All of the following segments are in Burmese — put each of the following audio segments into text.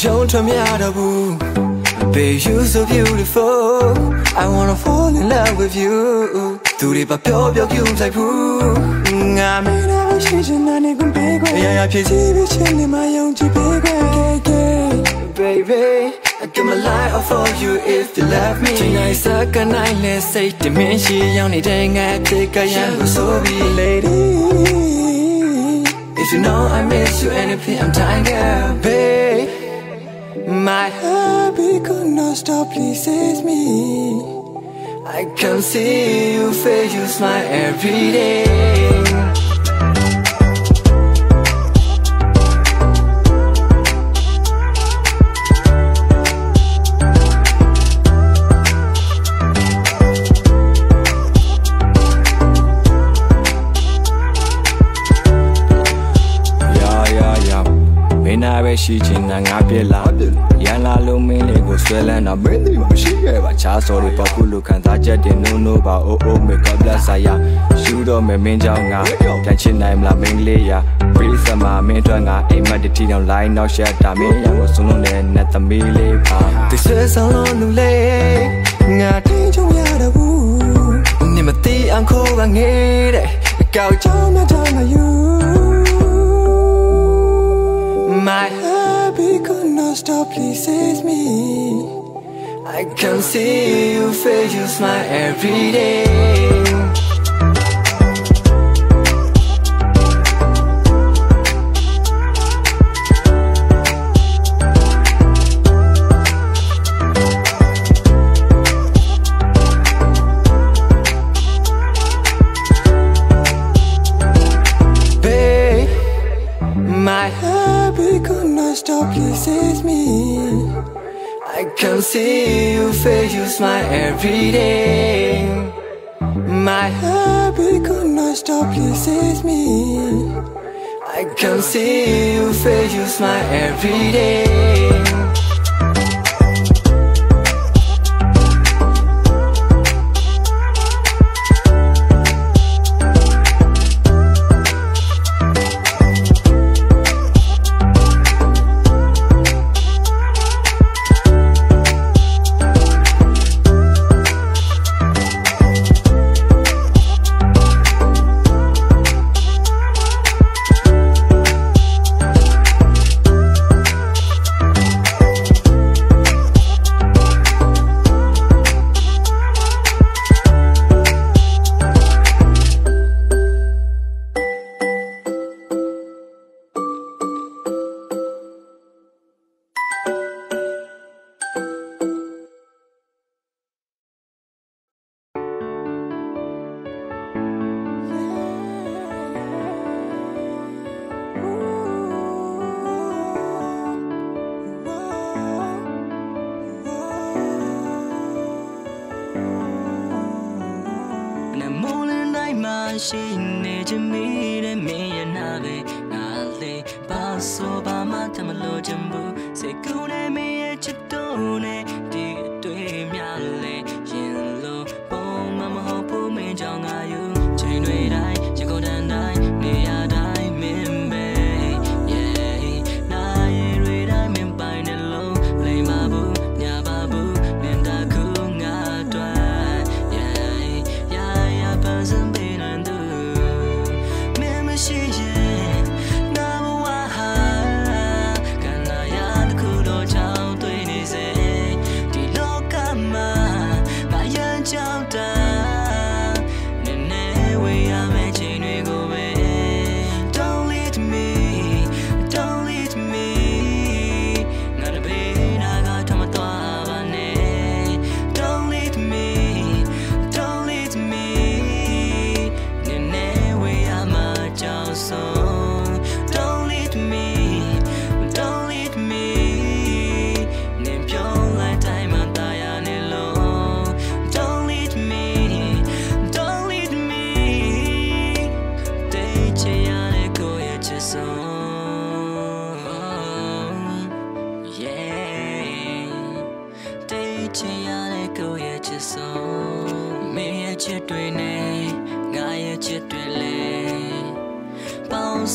ရုံးထွက်မရတော့ဘူး Babe you so beautiful I wanna fall in love with you သူတွေပါပြောပြောကြည့်ဆိုင်ဘူးငါမင်းနဲ့ရှိချင်တဲ့နေကုန်ပေးခွင့်ရရဖြစ်စီပြီးချင်းနေမှယုံကြည်ပေးခွင့် Baby I give my life all for you if you love me ချိန်တိုင်းစကနိုင်လဲစိတ်တမင်းရှိရောက်နေတဲ့ငါတိတ်ကရန်လို့ဆိုပြီး Lady If you know I miss you anything I'm dying girl babe My heart could not stop pleases me. I can see you face you smile every day ရှိချင်တာငါပြက်လာရန်လာလို့မင်းလေးကိုဆွဲလန်းတော့မင်းဒီမရှိခဲ့ပါချားစော်တွေပေါ့ခုလိုခံစားချက်တွေနိုးနိုးပါအိုးအိုးမေကောဘလက်ဆာယာရှူတော့မယ်မင်းကြောင့်ငါပြန်ချင်နိုင်မလားမင်းလေးရာပရိစမာမင်းတို့ငါအိမ်မက်တီတောင်လိုင်းနောက်ရှက်တာမင်းရံကိုဆုံးလုံးနဲ့နဲ့သမီးလေးပါဒီဆွဲဆောင်လို့လူလေးငါတင်းချုံရတော့ဘူးနေမတီးအောင်ခိုးပါငေးတဲ့ကောက်ချောင်းမတောင်းမယူ My happy could not stop pleases me. I can see you face you smile I can see you face you smile every day. My happy could not stop pleases me. I can see you face you smile every day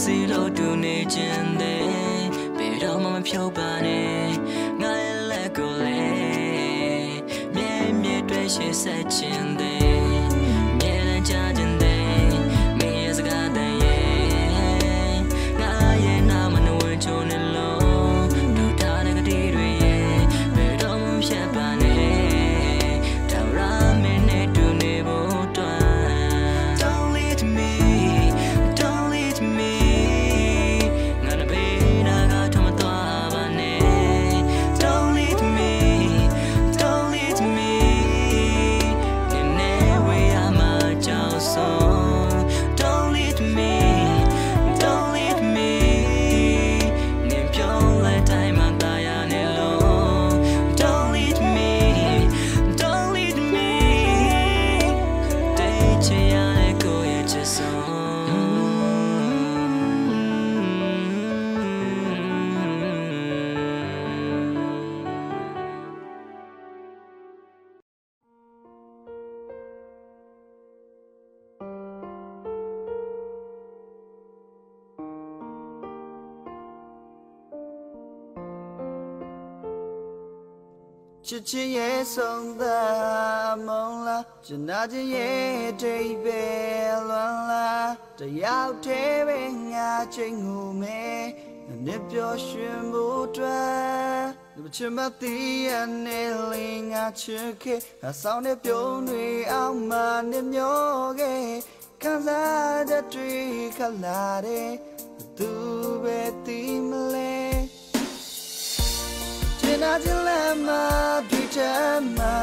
စီလို့တူနေခြင်းတဲ့ဘယ်တော့မှမဖြုတ်ပါနဲ့ငါရဲ့လက်ကိုလေမြဲမြဲတွေ့ရှိဆက်ခြင်းတဲ့ ချစ်ချင်းရဲ့ဆုံးသားမုံလားကျနာချင်းရဲ့ဒိဗေလွန်လားတယောက်တည်းပဲငါချိန်ငူမဲနဲ့ပျော်ရွှင်မှုအတွက်ဒီချင်မသိရနဲ့လင်းငါချစ်ခဲ့ငါဆောင်တဲ့ပြုံးတွေအောင်မနဲ့မျောခဲ့ခံစားတဲ့တွေ့ခလာတဲ့သူပဲသိမလဲကျင် နာခြင်းလည်းမတွေ့ချင်မှာ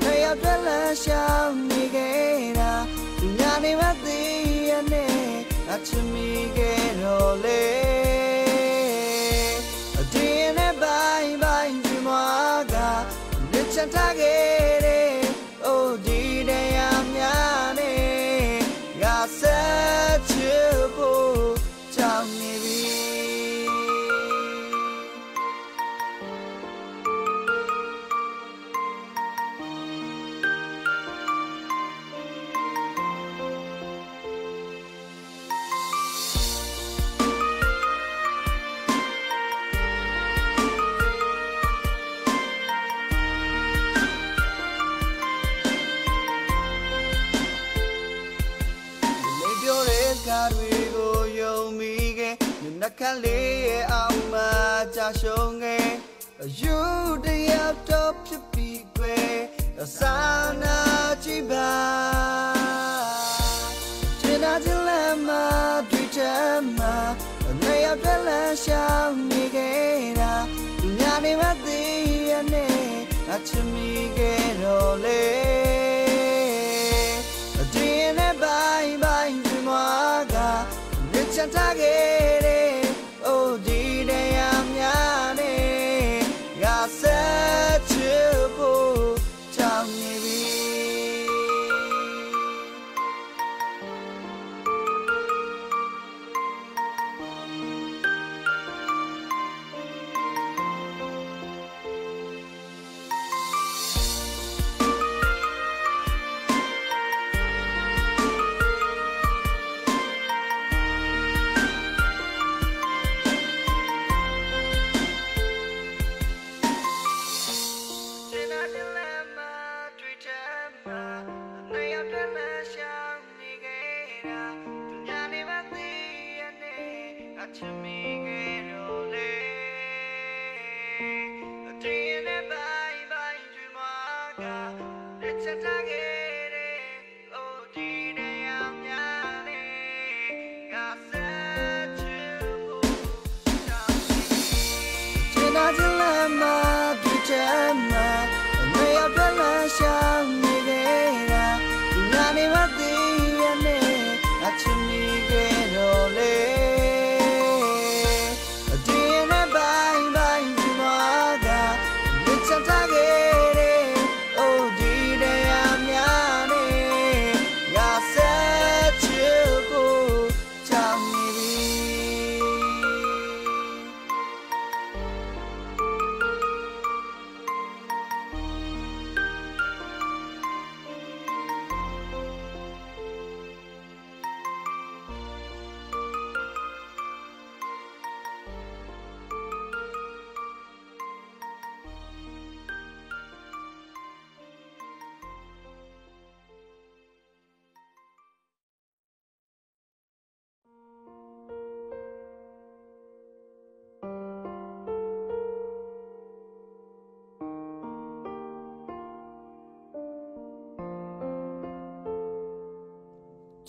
နေရပြလန်းရှောင်းနေခဲ့တာသူညာနေမသိရနဲ့အချင်မိခဲ့တော့လေအတင်းနဲ့ဘိုင်းဘိုင်းဒီမကလက်ချထားခဲ့ လေးရဲ့အောင်မှာကြာရှုံးခဲ့ယူတယောက်တော့ဖြစ်ပြီးကွယ်စာနာကြည့်ပါချင်နာခြင်းလည်းမတွေ့ချင်မှာနေရပြလန်းရှောင်းနေခဲ့တာသူများနေမသိရနဲ့အချင်မိခဲ့တော့လေအတင်းနဲ့ဘိုင်းဘိုင်းဒီမကမြစ်ချထားခဲ့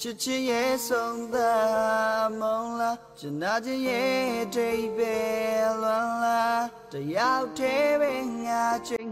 ချစ်ချင်းရဲ့ဆုံးသက်မုံလားကျနာချင်းရဲ့ဒိဗေလွန်လားတယောက်တည်းပဲငါချ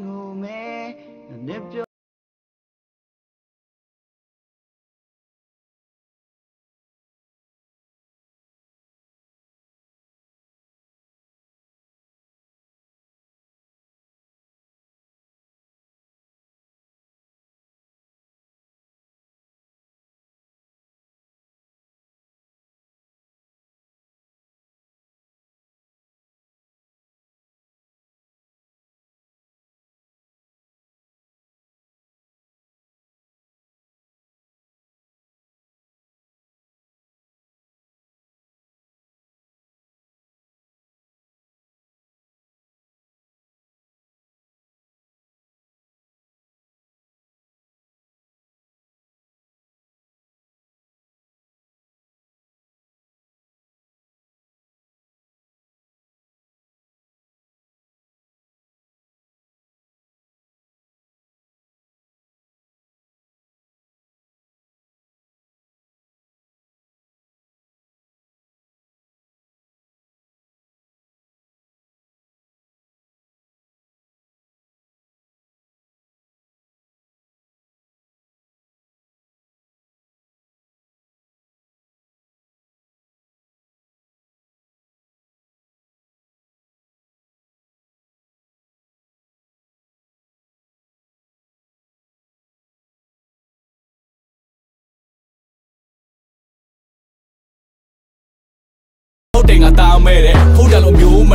တ်တယ်ငါတားမဲတယ်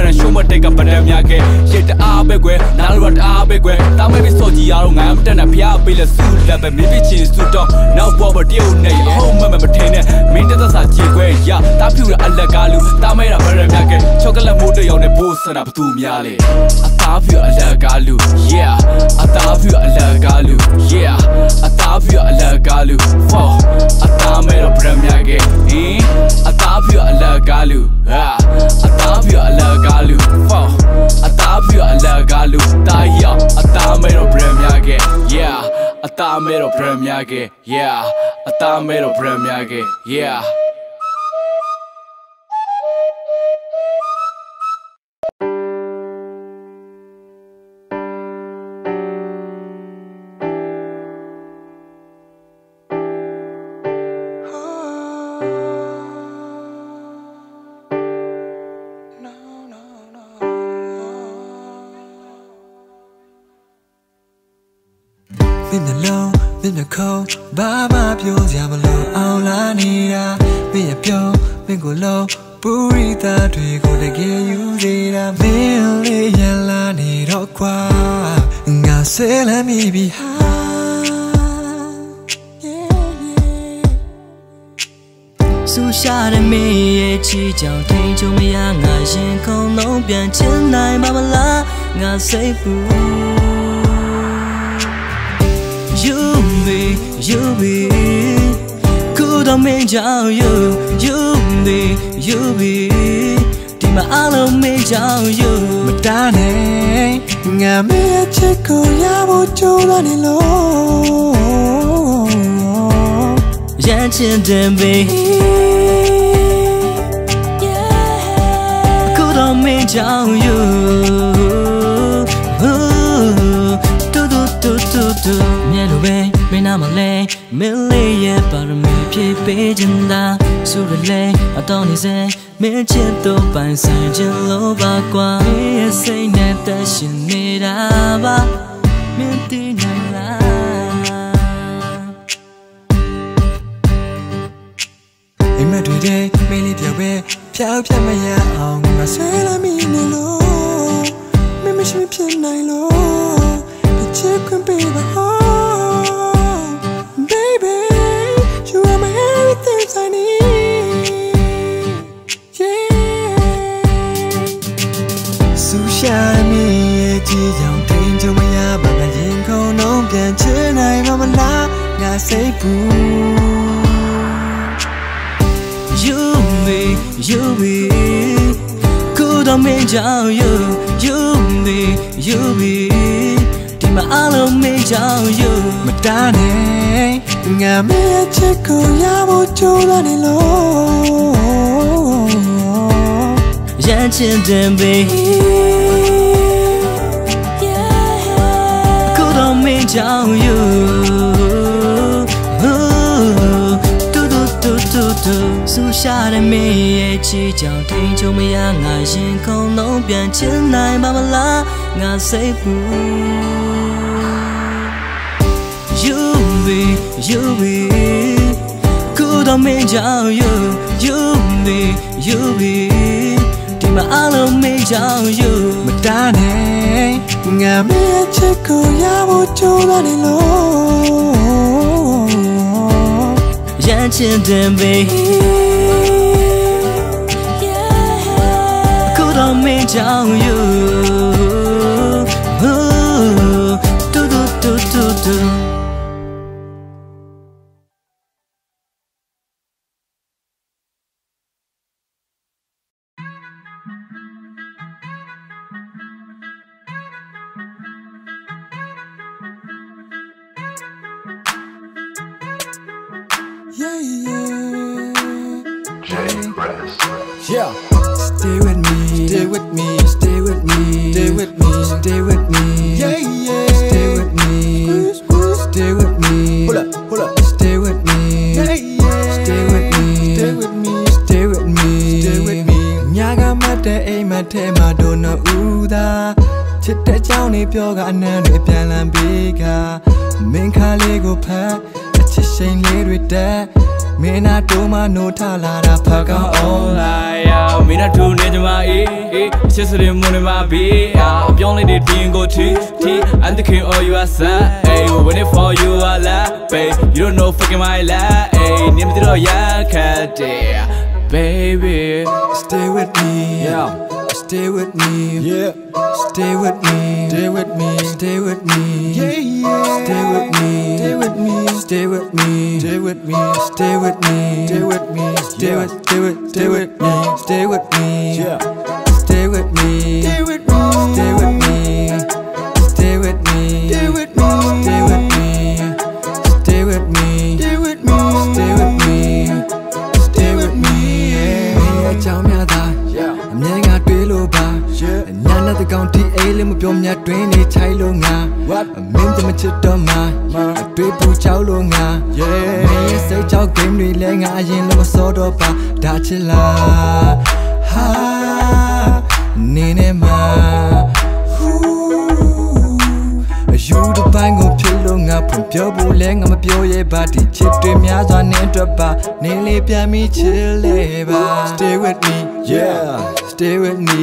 ဟုတ်တယ်လို့မျိုးမရရှုံးမတိတ်ကပဒံများခဲ့ရေတအားပဲကွယ်နားလို့တအားပဲကွယ်တားမဲပြီးစော်ကြီးရတော့ငါမတက်နဲ့ဖျားပေးလဲဆူလက်ပဲမင်းပြချင်းဆူတော့နောက်ဘောဘတရုတ်နဲ့ဟုတ်မမမထင်းနဲ့မင်းတက်သက်စာကြည်ခွဲရတားဖြူရအလက်ကလူတားမဲတာပဒံများခဲ့ချောကလက်မိုးတရောင်နဲ့ဘိုးဆနာဘသူများလေအသားဖြူအလက်ကလူ yeah အသားဖြူအလက်ကလူ yeah အသားဖြူအလက်ကလူ wow အသားမဲတော့ပဒံများခဲ့ဟင်းအသားဖြူအလက်ကလူဟာအသားပြအလကားလူဖောက်အသားပြအလကားလူတာရောက်အသားမဲတော့ brand များခဲ့ yeah အသားမဲတော့ brand များခဲ့ yeah အသားမဲတော့ brand များခဲ့ yeah ခုံးဘာမှပြောစရာမလိုအောင်လာနေတာမင်းရပြုံးမင်းကိုယ်လုံးပူရိသတွေကိုတကယ်ယူစေတာမင်းလေးရလာနေတော့ကွာငါဆဲလမ်းမိပြီဟာဆူရှာတဲ့မင်းရဲ့ချီကြောင်ထိန်ချုံမရငါရင်ခုန်လုံးပြန်ချင်နိုင်ပါမလားငါစိတ်ပူ you me ခုတော့မင်းကြောင် you you me you me ဒီမှာအလုံးမင်းကြောင် you မတားနဲ့ငါမင်းရဲ့ချစ်ကိုရဖို့ကြိုးစားနေလို့ရမ်းချင်တယ် baby ခုတော့ ပေးခြင်းသာဆိုရလေအတော်နေစေမင်းချစ်တော့ပိုင်ဆိုင်ခြင်းလို့ပါကွာမင်းရဲ့စိတ်နဲ့တရှင်နေတာပါမင်းတည်နိုင်လားအိမ်မက်တွေတဲ့မင်းလေးပြောက်ပဲဖျောက်ပြတ်မရအောင်ငါဆဲလာမိနေလို့မင်းမရှိဖြစ်နိုင်လို့ဒီချစ်ခွင့်ပေးပါ ကြည်ကြောင်ထိန်ချုံမရပါငါရင်ခုန်လုံးပြန်ချင်နိုင်မှာမလားငါစိတ်ပူ You me, you me ခုတော့မင်းကြောင် you you me, you me ဒီမှာအလုံးမင်းကြောင် you မတားနဲ့ငါမေးချစ်ကိုရဖို့ကြိုးစားနေလို့ရမ်းချင်တယ် baby ကိုတော့မင်းကြောင့် you တူတူတူတူတူဆူရှာတဲ့မင်းရဲ့ချီကြောင့်ထိန်ချုံမရငါရင်ခုန်လုံးပြန်ချင်နိုင်ပါမလားငါစိတ်ဘူး You be you be ကိုတော့မင်းကြောင့် you you be you be ဒီမှာအလုံးမင်းကြောင့် you မတားနဲ့ ငါမေးချစ်ကိုရဖို့ကြိုးစားနေလို့ရမ်းချင်တယ် baby ကိုတော့မင်းကြောင့် you တဲ့အိမ်မက်ထဲမှာဒိုနဦးသာချစ်တဲ့ကြောင်နေပြောကအနမ်းတွေပြန်လန်းပေးကမင်းခါလေးကိုဖတ်အချစ်ရှိန်လေးတွေတက်မင်းနာတိုးမနိုးထလာတာဖတ်ကောင်းအောင် online ယာမင်းနဲ့ထူနေကြမှာအေးအေးချစ်စရင်မွန်နေမှာဘေးအာအပြောင်းလေးတွေတင်းကိုချီချီ I'm the king of your side hey waiting for you I love babe you don't know fucking my life hey နေမတော်ရခတ်တယ် baby Stay with me Yeah Stay with me Yeah Stay with me Stay with me Stay with me Yeah yeah Stay with me Stay with me Stay with me Stay with me Stay with me Stay with me Stay with Stay with Stay with me Stay with me Yeah နေတကောင်တီအေးလေးမပြောမြတ်တွင်းနေချိုင်လို့ငါ What အမင်းတမချစ်တော့မှာမှာအတွေးပူချောက်လို့ငါ Yeah မင်းရဲ့စိတ်ချောက် game တွေလဲငါအရင်လို့မစောတော့ပါဒါချစ်လားဟာနေနေမှာဟူအယူတစ်ပိုင်းကိုဖြစ်လို့ငါဖွင့်ပြောဖို့လဲငါမပြောရဲပါဒီချစ်တွေများစွာနဲ့အတွက်ပါနေလေးပြန်ပြီးချစ်လေပါ Stay with me Yeah Stay with me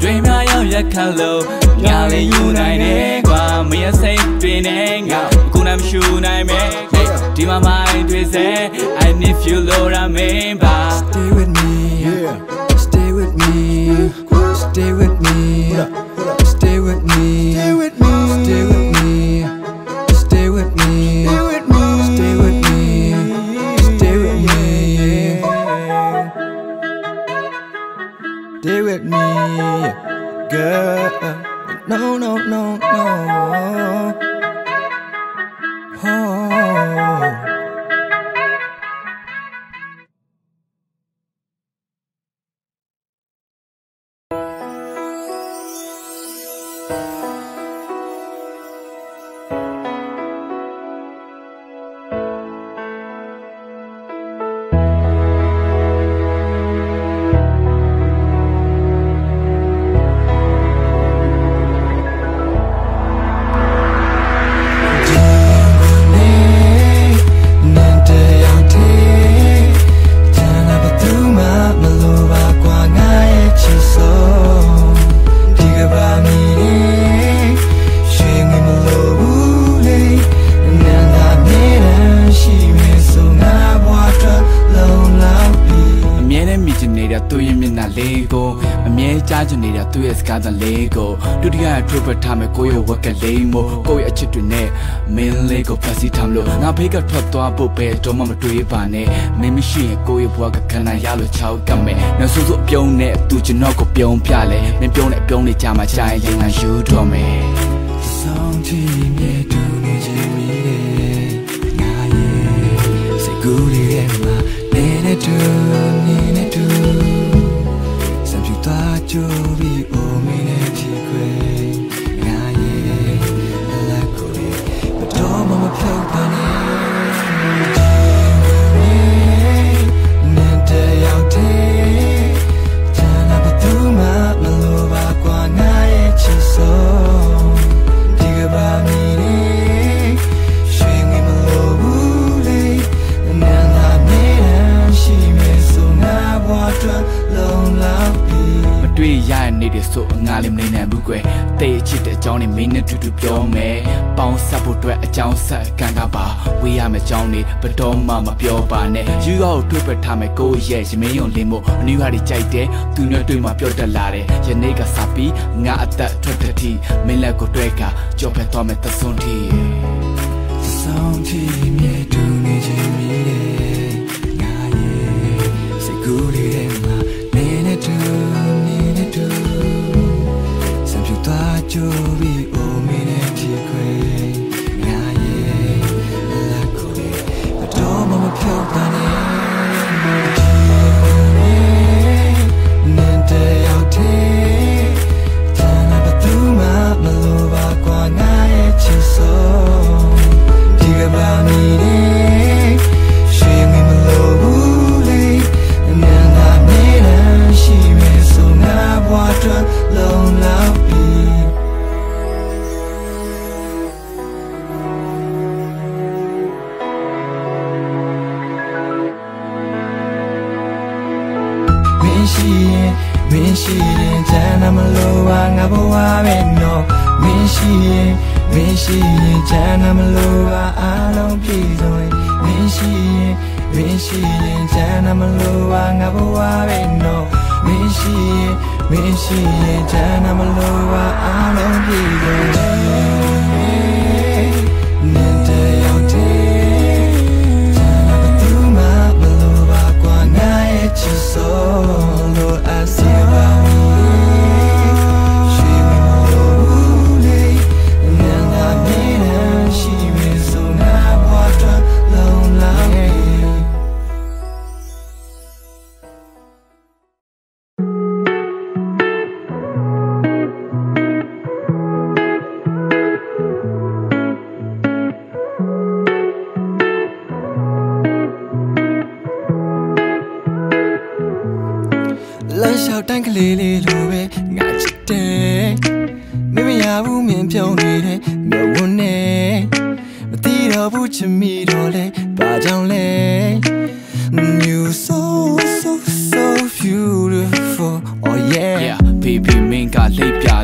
တွေးများရောက်ရက်ခတ်လို့ငါလည်းယူနိုင်တယ်ကွာမင်းရဲ့စိတ်တွေနဲ့ငါကိုယ်နဲ့မရှူနိုင်မဲဒီမှာမိုင်းတွေစဲ I need you လို့ရမင်းပါ Stay with me Yeah Stay with me Stay with me Stay with me Stay with me Me Girl. No no no no. Oh သူ့ရဲ့စကားသံလေးကိုဒုတိယထုတ်ပတ်ထားမယ်ကိုယ့်ရဲ့ဝက်ကလေးမို့ကိုယ့်ရဲ့အချစ်တွေနဲ့မင်းလေးကိုဖက်စီထားမလို့ငါဖေးကထွက်သွားဖို့ပဲတော့မှမတွေးပါနဲ့မင်းမရှိရင်ကိုယ့်ရဲ့ဘဝကခန္ဓာရလို့ချောက်ကမယ်နောက်ဆုံးဆုံးအပြုံးနဲ့သူကျွန်တော်ကိုပြုံးပြလဲမင်းပြုံးတဲ့အပြုံးလေးကြာမှကြာရင်ရင်ငါယူတော့မယ်ဆောင်ချင်မြေတူနေခြင်းမိတယ်ငါရဲ့စိတ်ကူးလေးထဲမှာနေနေတူနေနေတူစံပြူ သွားကြိုးပြီးအိုမင်းနဲ့ချီခွေငါရဲ့လက်ကိုလေးမတော်မမဖြုတ်ပါနဲ့န ဆိုငါလည်းမနေနိုင်ဘူးကွယ်တေးချစ်တဲ့အကြောင်းနဲ့မင်းနဲ့တူတူပြောမယ်ပေါင်းဆက်ဖို့အတွက်အကြောင်းဆက်ကံကပါဝေးရမယ့်အကြောင်းတွေဘယ်တော့မှမပြောပါနဲ့ယူရောတွေ့ပတ်ထားမယ်ကိုယ့်ရဲ့ရမင်းယုံလင်းဖို့အနည်းဟာတွေကြိုက်တယ်သူနဲ့တွေ့မှပြောတတ်လာတယ်ယနေ့ကစပြီးငါအသက်ထွက်တဲ့ထိမင်းလက်ကိုတွေ့ကကြော်ဖက်သွားမယ်သစွန်းထိဆောင်ချင်မြေတူနေခြင်းမိ जो भी ရှိရင်ချမ်းသာမလို့ပါအားလုံးပြည့်စုံရ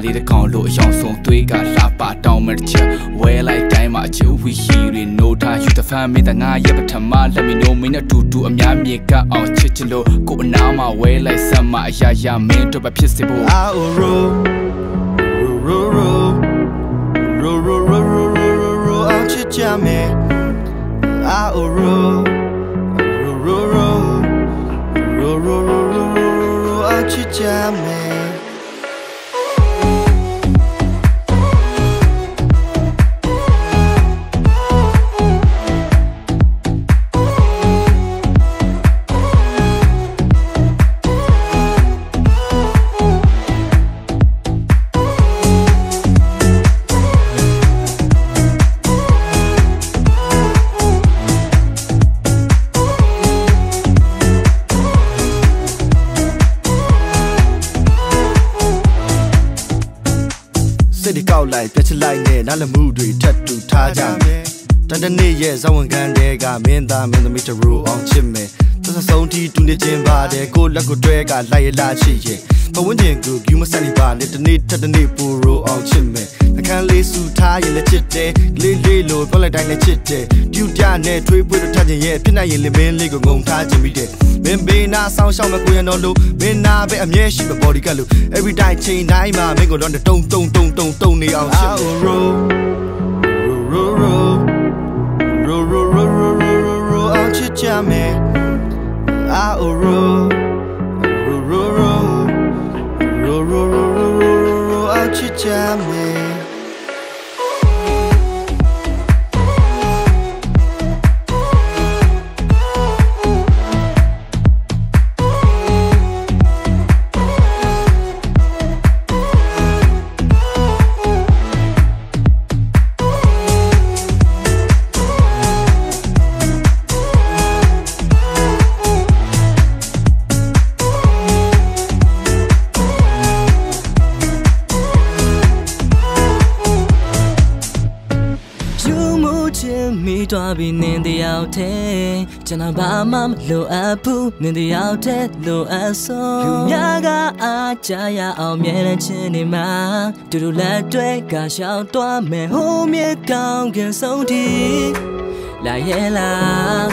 လိပ်ပြလေးတစ်ကောင်လို့အယောင်ဆုံးသွေးကလှပတောင်းမဲ့တစ်ချက်ဝဲလိုက်တိုင်းမှာအချူဝီရှိတွေ no time you the fan မင်းတငါရဲ့ပထမ let me know မင်းနဲ့တူတူအများမြေကအောင်ချစ်ချင်လို့ကိုအနာမှာဝဲလိုက်ဆက်မှာအရာရာမင်းတို့ပဲဖြစ်စေဖို့ Ah oh ro ro ro ro ro ro ro ro ro ro ro out your jammy Ah oh ro ro ro ro ro ro ro ro ro ro out your jammy စိတ်တွေကောက်လိုက်ပြက်ချလိုက်နဲ့နားလမှုတွေထပ်တူထားကြမယ်တန်တနေ့ရဲ့ဇဝန်ခံတွေကမင်းသားမင်းသမီးတို့ရူအောင်ချစ်မယ်သစ္စာဆုံးတီတူနေခြင်းပါတယ်ကိုယ့်လက်ကိုတွဲကလိုက်ရလာချစ်ရဲ့ ပဝန်းကျင်ကိုဂူးမဆက်နေပါနဲ့တနေ့ထက်တနေ့ပူရိုအောင်ချစ်မယ်နှကန်းလေးစူထားရင်လည်းချစ်တယ်ကလေးလေးလိုပြောလိုက်တိုင်းလည်းချစ်တယ်ပြူကြနဲ့ထွေးပွေးတို့ထချင်ရဲ့ပြစ်နိုင်ရင်လင်မင်းလေးကိုငုံထားခြင်းပြီးတယ်မင်းဘေးနာဆောင်းရှောင်းမကိုရတော့လို့မင်းနာပဲအမြဲရှိမ body ကလို့ every time ချိန်တိုင်းမှာမင်းကိုတော့တုံတုံတုံတုံတုံနေအောင်ရှစ်မယ် ro ro ro ro ro ro ro ro ro ro အောင်ချစ်ကြမယ် ah oh ro ro row, row, row, row, out your. ပြီးနင်းတယောက်တည်းကျွန်တော်ဘာမှမလိုအပ်ဘူးနင်းတယောက်တည်းလိုအပ်ဆုံးလူများကအားကြရအောင်မြဲတမ်းချင်းနေမှာတူတူလက်တွဲကရှောက်သွားမယ်ဟိုးမြေကောင်းကင်ဆုံးထိလာရဲ့လား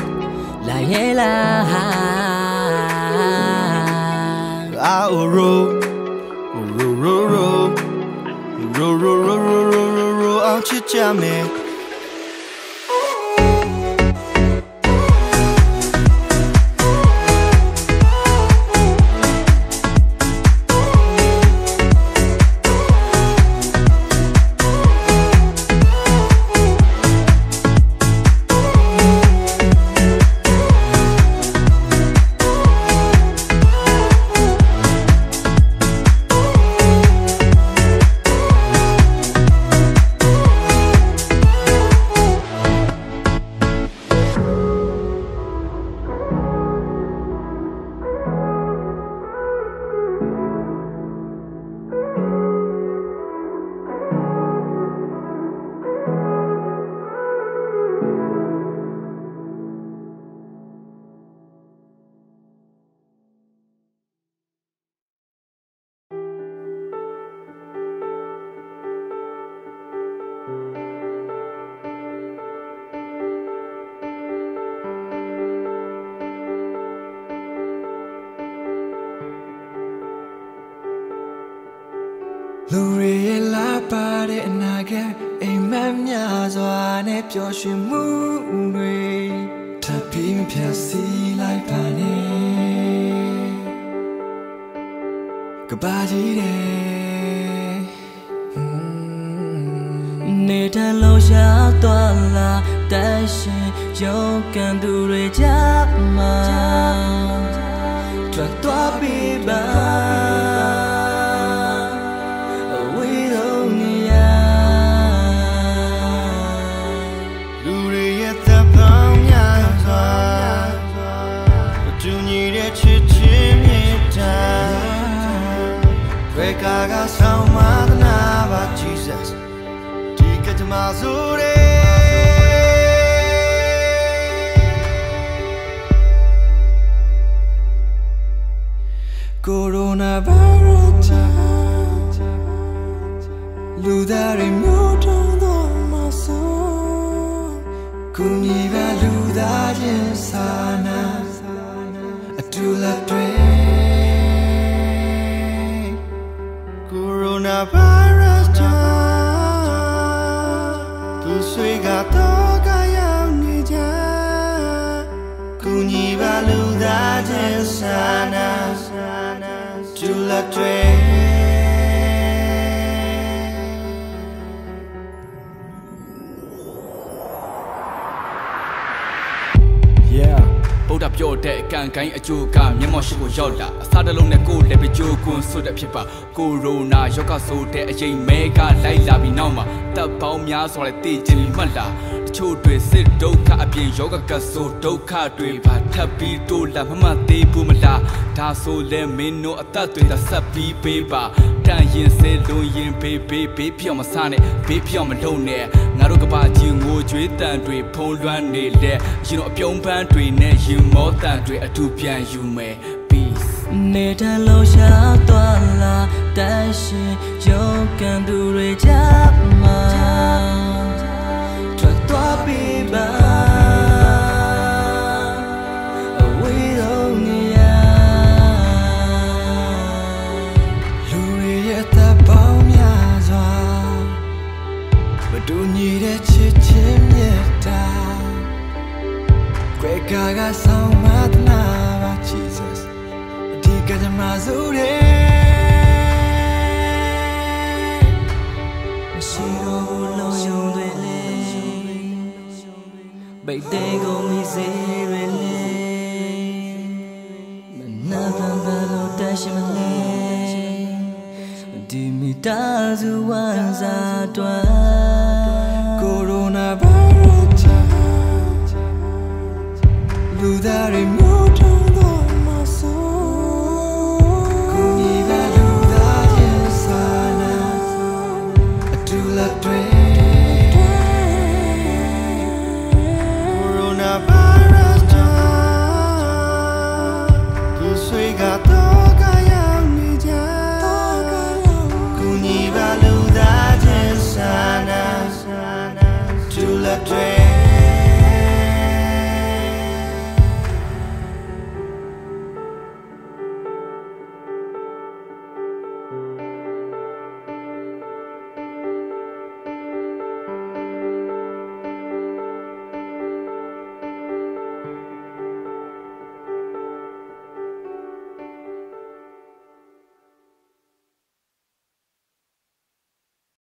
လာရဲ့လား ah oh ro ro ro ro ro ro ro ro ro ro ro အောင်ချစ်ကြမယ် တွေရဲ့လာပါတဲ့အနာဂတ်အိမ်မက်များစွာနဲ့ပျော်ရွှင်မှုတွေထပ်ပြီးမဖြတ်စီလိုက်ပါနဲ့ကဘာကြီးတဲ့နေတဲ့လုံးရှာသွားလာတန်ရှင်ရုံးကန်သူတွေကြမှာထွက်သွားပြီပါ Kaga Samadana ba Jesus Tiket mazure Coronavirus Ludare myoto do maso Kuniva ludaje sana Atula twe ရိုနာဗိုင်းရပ်စ်ကြောင့်သူဆွေကတော့ကရောက်နေကြကုညီပါလူသားချင်းစာနာတူလက်တွေ Yeah ဗုဒ္ဓပြောတဲ့အကန့်ကိုင်းအကျိုးကမျက်မှောက်ရှိကိုရောက်လာအ စားတစ်လုံးနဲ့ကိုယ်လည်းပဲကြိုးကွန်းဆွတ်တဲ့ဖြစ်ပါကိုရိုနာရောဂါဆိုတဲ့အချိန်မဲကလိုက်လာပြီးနောက်မှာတပ်ပေါင်းများစွာနဲ့တည်ကျင်ပြီးမှတ်လာတချို့တွေစစ်ဒုက္ခအပြင်ယောဂကဆိုဒုက္ခတွေပါထပ်ပြီးတိုးလာမမသေးဘူးမလားဒါဆိုလဲမင်းတို့အသက်တွေသာဆက်ပြီးပေးပါတန်ရင်စဲလုံးရင်ဘေးဘေးဘေးပြောင်းမစားနဲ့ဘေးပြောင်းမလုံးနဲ့ငါတို့ကပါကြီးငိုကြွေးတန်တွေဖုံးလွှမ်းနေလက်ရင်တို့အပြုံးပန်းတွေနဲ့ရင်မောတန်တွေအထူပြန်ယူမယ် peace နေတဲ့လုံးရှာသွားလာတန်ရှင်ရုံကန်သူတွေကြမှာထွက်သွားပြီပါအဝေးဆုံးနေရလူတွေရဲ့တပ်ပေါင်းများစွာမတူညီတဲ့ချစ်ချင်းမြတ်တာကွယ်ကာကဆောင် ဒီကကြမှာစိုးတယ်မရှိတော့ဘူးလုံးယုံတွေလေပိတ်တဲ့ကုန်မိစေတွေလေမနာပန်တော့တရှိမလဲဒီမိသားစုဝမ်းစာတွာကိုရိုနာဗိုင်းရပ်စ်ကြောင့်လူသားတွေမျိုးတုံးတော့မဆိုး